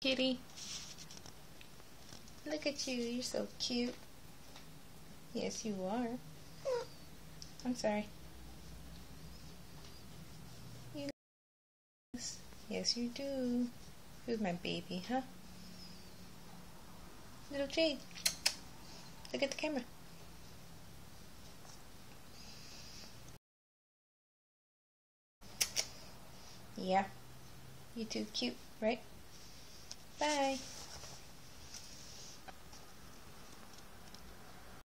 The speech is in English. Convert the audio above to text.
Kitty. Look at you, you're so cute. Yes, you are. I'm sorry. You Yes, you do. Who's my baby, huh? Little Jade. Look at the camera. Yeah. You too cute, right? Bye.